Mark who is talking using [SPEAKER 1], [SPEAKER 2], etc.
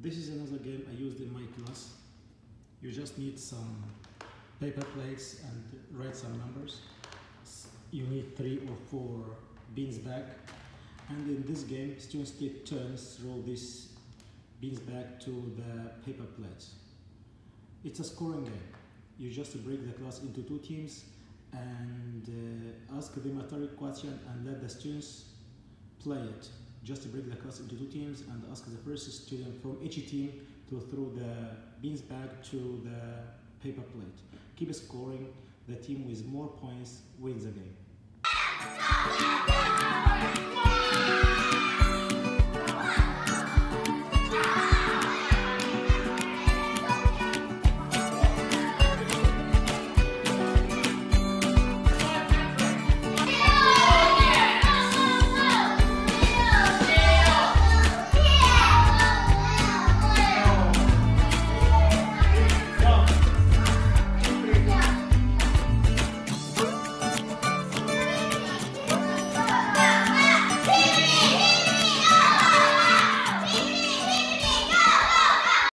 [SPEAKER 1] This is another game I used in my class. You just need some paper plates and write some numbers. You need three or four beans bag. And in this game, students take turns through these beans bag to the paper plates. It's a scoring game. You just break the class into two teams and uh, ask them a question and let the students play it just to break the class into two teams and ask the first student from each team to throw the beans back to the paper plate. Keep scoring, the team with more points wins the game.